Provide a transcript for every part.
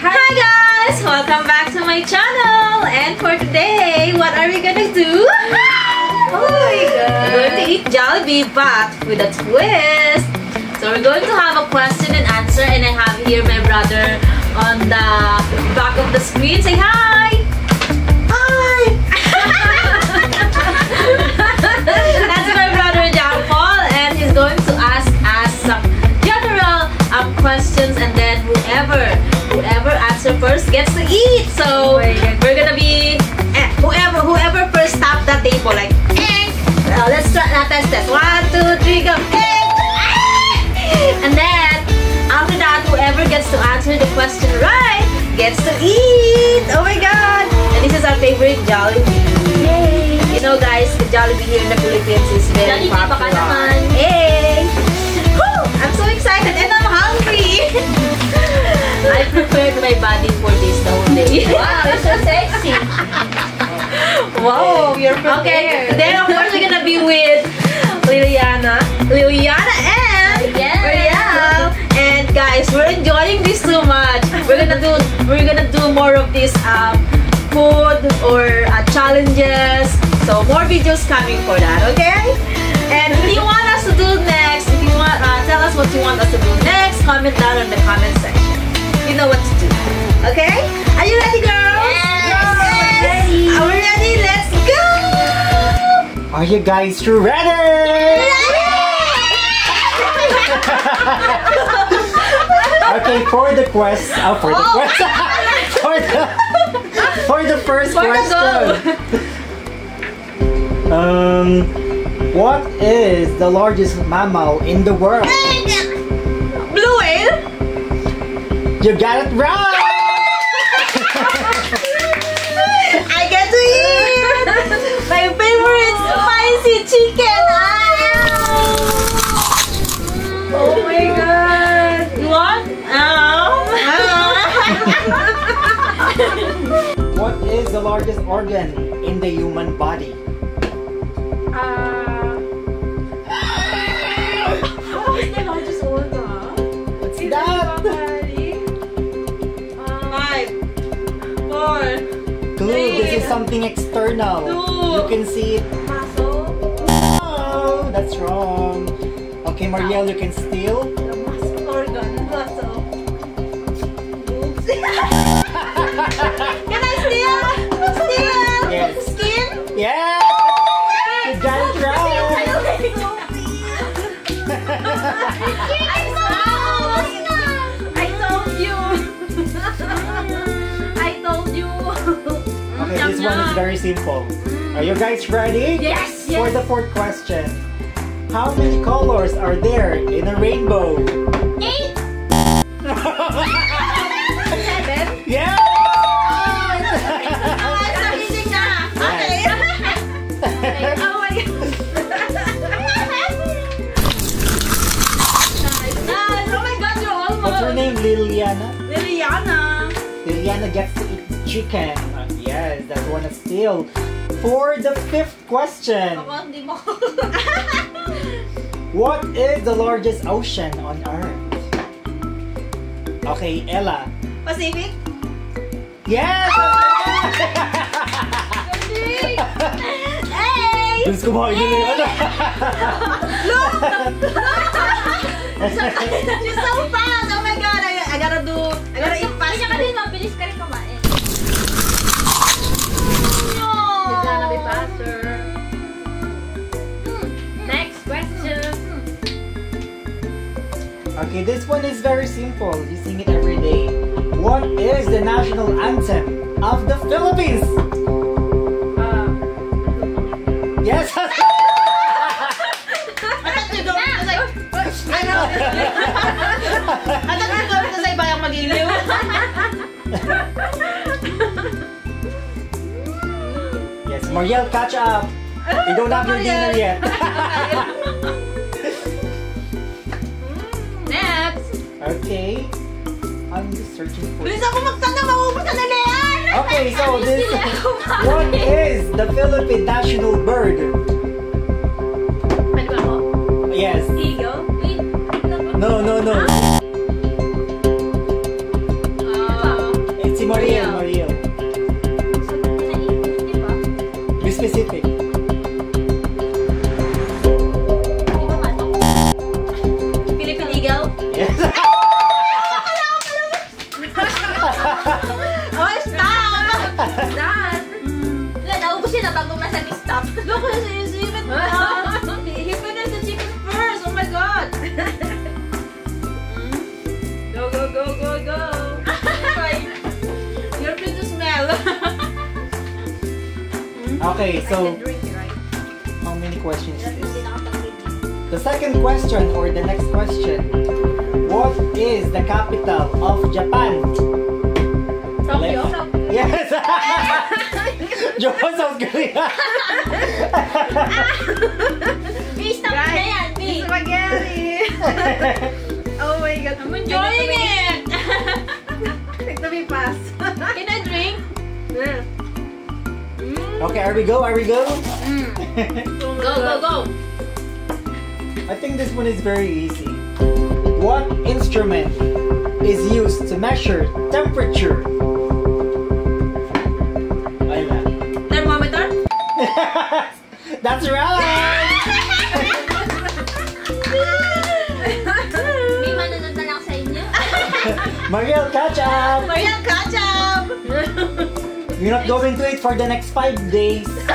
Hi guys! Welcome back to my channel! And for today, what are we gonna do? Oh my god. We're going to eat Jollibee but with a twist! So we're going to have a question and answer and I have here my brother on the back of the screen. Say hi! Hi! That's my brother John Paul and he's going to ask us some general um, questions and then whoever whoever answer first gets to eat. So we're gonna be eh, whoever whoever first stop the table like eh. Uh, let's try uh, test test. One, two, three, go. Eh. And then after that whoever gets to answer the question right gets to eat. Oh my god! And this is our favorite Jollibee. Yay! You know guys, the Jollibee here in the Philippines is very Jollibee, baka popular. naman. Hey! Woo! I'm so excited and I'm hungry! I prepared my body for this the whole day. Wow, you're so sexy. wow, you're Okay, prepared. then of course we're gonna be with Liliana. Liliana and Yes. And guys, we're enjoying this so much. We're gonna do we're gonna do more of this um food or uh, challenges. So more videos coming for that, okay? And if you want us to do next, if you want uh, tell us what you want us to do next, comment down in the comment section. You know what to do. Okay? Are you ready, girls? Yes. Ready. Are we ready? Let's go! Are you guys ready? okay, for the quest. Oh, for the quest. for the for the first For the question. Um, what is the largest mammal in the world? Blue You got it right. I get to eat! My favorite spicy chicken! Oh my god! You want? Uh-huh. What is the largest organ in the human body? What's something external. You can see it. Oh, that's wrong. Okay, Marielle, you can steal. Okay, this one is very simple. Are you guys ready? Yes. For the fourth question. How many colors are there in a rainbow? Eight. Seven. Yeah! Oh, oh, oh my god. Nice. Oh my god, you're almost. What's her name? Liliana? Liliana. Liliana gets to eat chicken. One is still. For the fifth question. Ako, hindi mo. What is the largest ocean on Earth? Okay, Ella. Pacific? Yes! Oh! Hey! Diyos ko ba, Liliana? She's so fast! Oh my god! I, I gotta do... I gotta eat fast. Kanya ka din, mabilis ka rin Okay, this one is very simple. You sing it every day. What is the national anthem of the Philippines? Uh, Yes! I thought you don't because I... I know. I thought you don't because I bayang magiliw. yes, Mariel, catch up. You don't have your dinner yet. Searching for Bilis ako magtanong, maubos na yan! Okay, so this what is the Philippine national bird? Okay, so how many questions is this? The second question or the next question. What is the capital of Japan? Tokyo? Left. Yes! Japan, South Korea! B, stop na yan, B. Spaghetti! Oh my God. I'm enjoying it! Take the pass. Can I drink? Okay, are we go? Are we go? Mm. Go, go, go! I think this one is very easy. What instrument is used to measure temperature? Ayla. Thermometer? That's right! May manunod na lang sa inyo. Mariel, catch up! Marian, catch up! You're not going to eat for the next five days. Five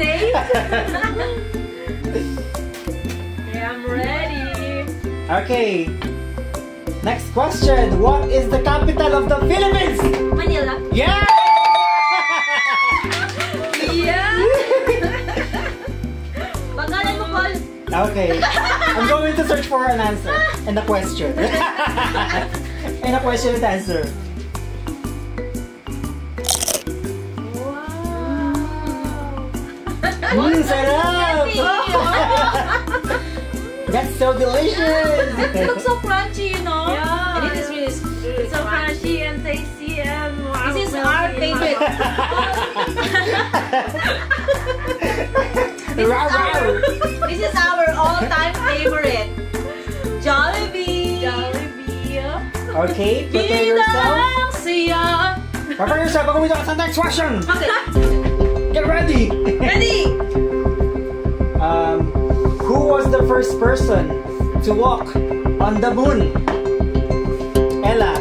days? Okay, I'm ready. okay. Next question. What is the capital of the Philippines? Manila. Yeah! Yeah! Bagalan mo, Paul. Okay. I'm going to search for an answer and a question. and a question and answer. Mmm, sarap! That's so delicious! It looks so crunchy, you know? Yeah. And it is really, really So crunchy. crunchy and tasty and wow. This is our favorite. Rawr, rawr. This is our all-time favorite. Jollibee! Jollibee. Okay, prepare yourself. Bidang siya! Prepare yourself. We're going to the next question. Okay, Get ready. ready! Who was the first person to walk on the moon? Ella.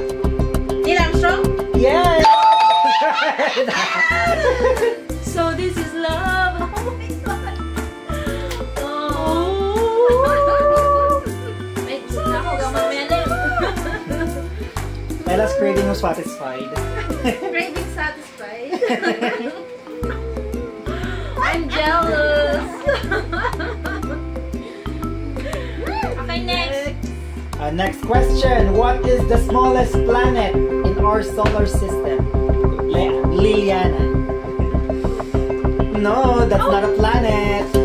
Neil Armstrong? Yes. So this is love. Oh my god. Oh. May gusto na ako gamang menu. Ella's craving was satisfied. Craving satisfied. Uh, next question. What is the smallest planet in our solar system? Le- Liliana. No, that's not a planet.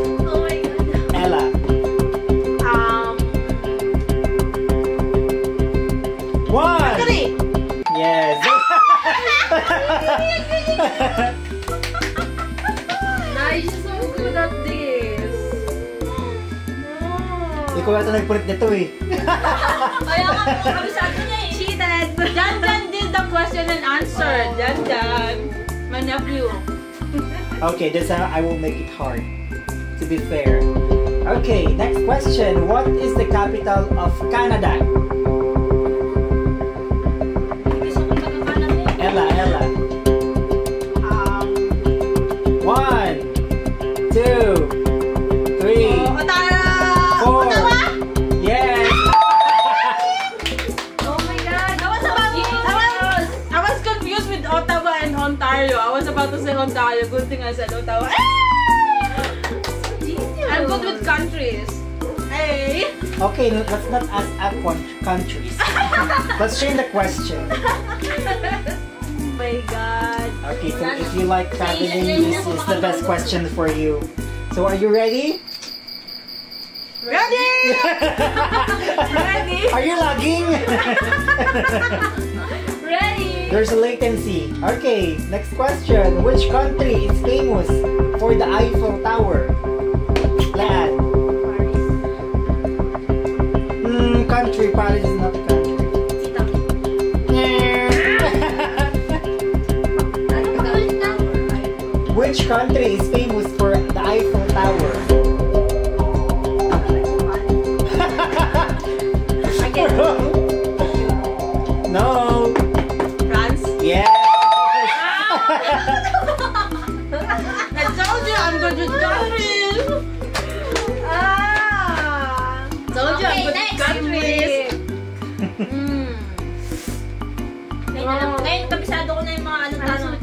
Ikaw yata nagpulit nito eh. Kaya nga po, kabisado niya eh. Cheated! Jan Jan did the question and answer. Jan Jan. My nephew. Okay, this time I will make it hard. To be fair. Okay, next question. What is the capital of Canada? Gusto ko pagkakalan eh. Ella, Ella. Ontario. Good thing I'm good with countries. Hey! Okay, let's not ask at one countries. let's change the question. Oh my god. Okay, so if you like traveling, this is the best question for you. So are you ready? Ready? Ready? Are you lagging? There's a latency. Okay, next question. Which country is famous for the Eiffel Tower? Lad. Hmm, country. Paris is not a country. Ano ba ulit na? Which country is famous na yung mga ano I'm so tanong.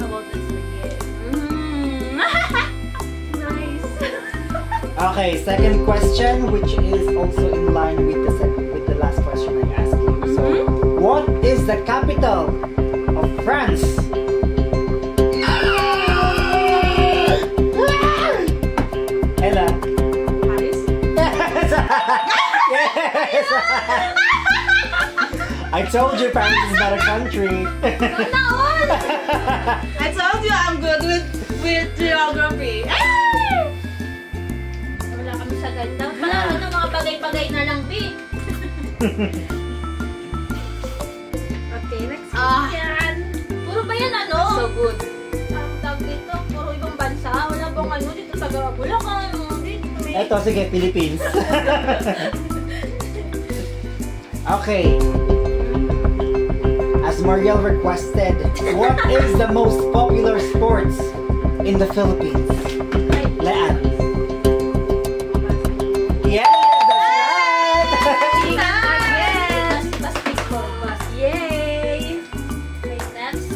about this. Mm. Nice. Okay, second question, which is also in line with the with the last question I asked you. So, what is the capital of France? Ella. Paris? yes. I told you Paris is not a country. I told you I'm good with with geography. Wala kami sa ganda. Wala ano, mga bagay-bagay na lang, B. Okay, next Ah. question. Puro ba yan ano? So good. Ang tawag dito, puro ibang bansa. Wala bang ano dito sa Bulacan, dito. May... Eto, sige, Philippines. okay. As Mariel requested, what is the most popular sports in the Philippines? Leanne. Yes, that's right! Yes! Basketball, bas. Yay! Okay, next.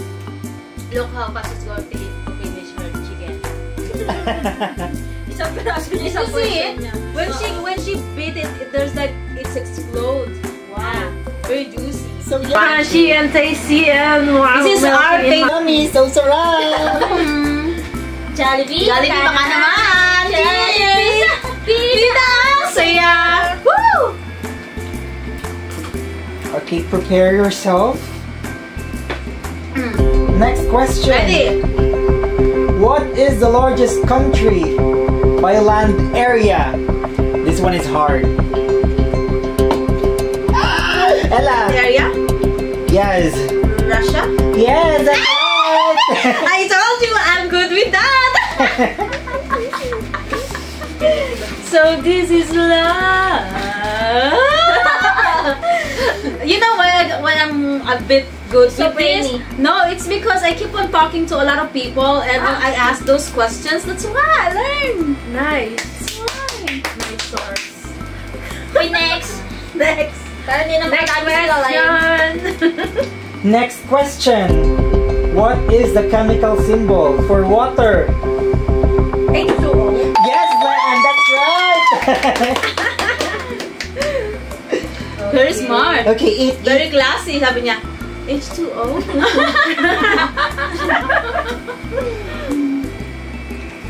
Look how fast it's going to finish her chicken. Isang piraso niya, isang portion niya. When she when she beat it, it- there's like it's explode. Wow. Very juicy. So Crunchy and tasty and wow. This is our melty. favorite. Yummy, so sarap! Jollibee! Jollibee baka naman! Cheers! Pita! Saya! Woo! Okay, prepare yourself. Hmm. Next question. Ready? What is the largest country by land area? This one is hard. Ella. Area? Yes. Russia? Yes, that's right. I told you I'm good with that! so this is love. you know when, when I'm a bit good So with this? No, it's because I keep on talking to a lot of people and when I ask those questions. That's why I learn. Nice. That's why. Nice source. Okay, next. Next. Para hindi naman Next kami sila live. question. Next question. What is the chemical symbol for water? H2O. Yes, and that's right. Very smart. okay, eat, Very eat. classy, sabi niya. H2O.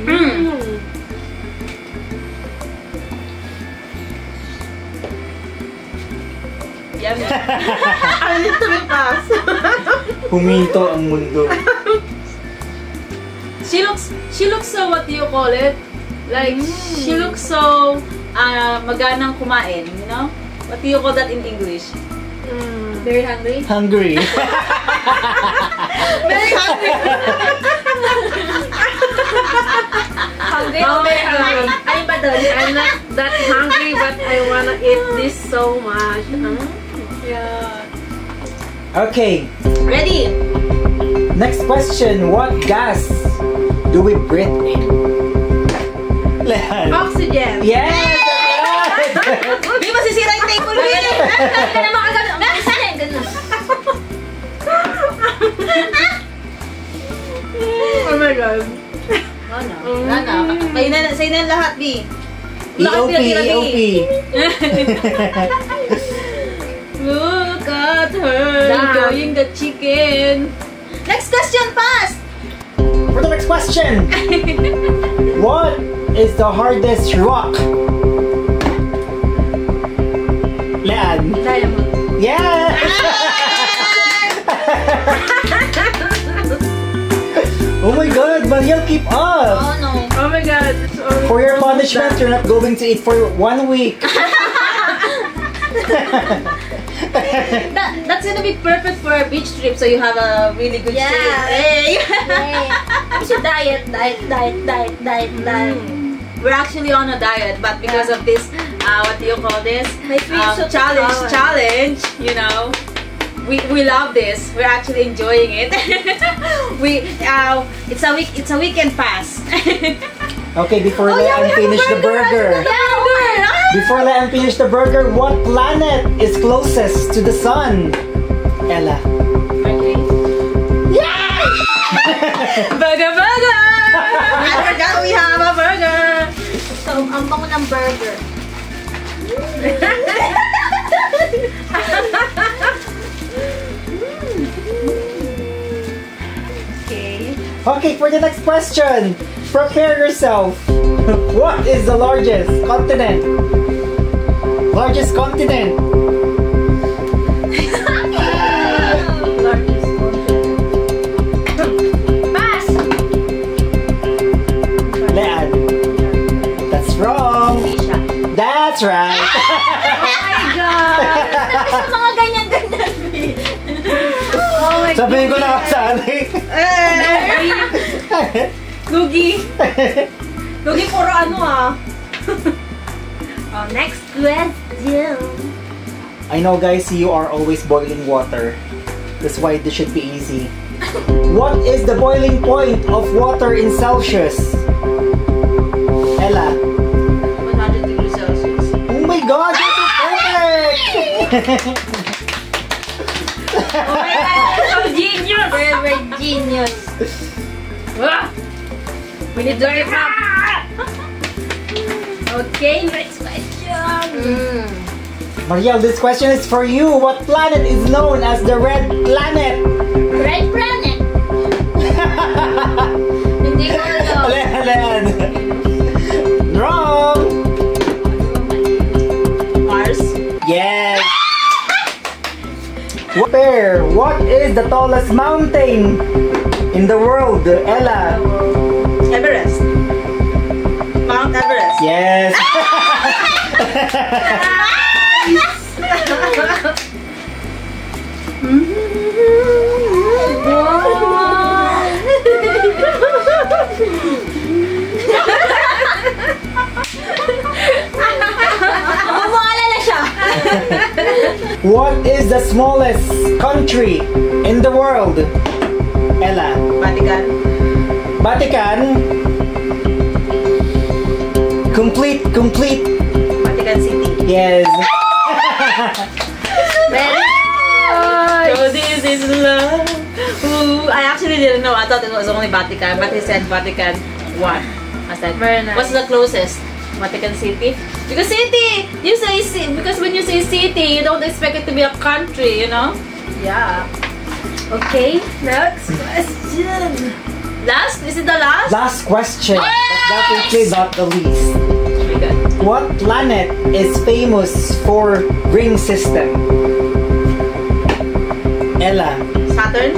mm. Yummy. I need to be fast. Huminto ang mundo. she looks, she looks so, what do you call it? Like, she looks so uh, maganang kumain, you know? What do you call that in English? Mm. Very hungry. Hungry. Very hungry. Hungry Oh, very hungry? Doon? I'm not that hungry, but I wanna eat this so much. Huh? Yeah. okay, Ready? next question. What gas do we breathe in? Leanne. Oxygen. Yes, that's right. Di ba sisira yung table mo yun? Hindi ka naman kagano. Minsan eh, ganun. Oh my god. Oh no. Wala na. Kayo na, sa'yo na lahat, B. EOP, EOP. enjoying the chicken. Next question, fast! For the next question. What is the hardest rock? Leanne. Diamond. Yeah! oh my god, Mariel, keep up! Oh no. Oh my god. For your almost punishment, you're not going to eat for one week. That, that's gonna be perfect for a beach trip so you have a really good Yeah. shape. Hey! Yay. We should diet, diet, diet, diet, diet, diet. We're actually on a diet, but because of this, uh, what do you call this? My Um, soup challenge, power. challenge, you know. We, we love this. We're actually enjoying it. we uh, it's a week it's a weekend pass. okay, before Oh, yeah, we Leanne have a finish the burger. burger. yeah, burger. Ah! Before Leanne finish the burger, what planet is closest to the sun? Ella. Yes! burger, burger! I forgot we have a burger! So, ang bango ng burger. okay. Okay, for the next question, prepare yourself. What is the largest continent? Largest continent? That's right. Sa mga ganyan-ganyan. Oh my Sabihin ko na sa Ali. Lugi! Lugi, puro ano ah. Oh, next question. I know guys, you are always boiling water. That's why this should be easy. What is the boiling point of water in Celsius? Ella. Oh my God, you're so genius! Very genius. Ah! We need to keep up. Okay, next question. Mm. Mariel, this question is for you. What planet is known as the red planet? Red planet. What is the tallest mountain in the world? Ella. Everest. Mount Everest. Yes. Ah! Mawala siya. What is the smallest country in the world? Ella. Vatican. Vatican. Complete, complete. Vatican City. Yes. Very So this is love. Ooh, I actually didn't know. I thought it was only Vatican, but he said Vatican what? I said, Very nice. what's the closest? Vatican City? Because city, you say ci- because when you say city, you don't expect it to be a country, you know? Yeah. Okay, next question. Last? Is it the last? Last question. But definitely not the least. Good. What planet is famous for ring system? Ella. Saturn?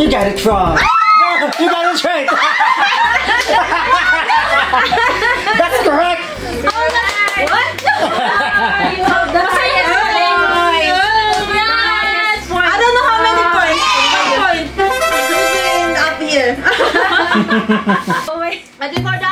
You got it wrong. No, you got it right. oh wait. I think we're done.